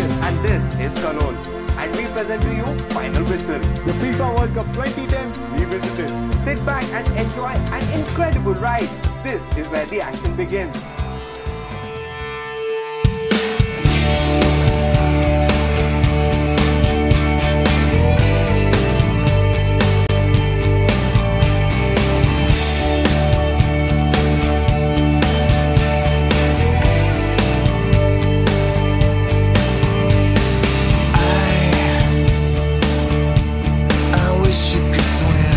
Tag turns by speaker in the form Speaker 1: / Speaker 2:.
Speaker 1: And this is Kanol. And we present to you Final Whistle.
Speaker 2: The FIFA World Cup 2010 revisited.
Speaker 1: Sit back and enjoy an incredible ride. This is where the action begins. wish you could swim.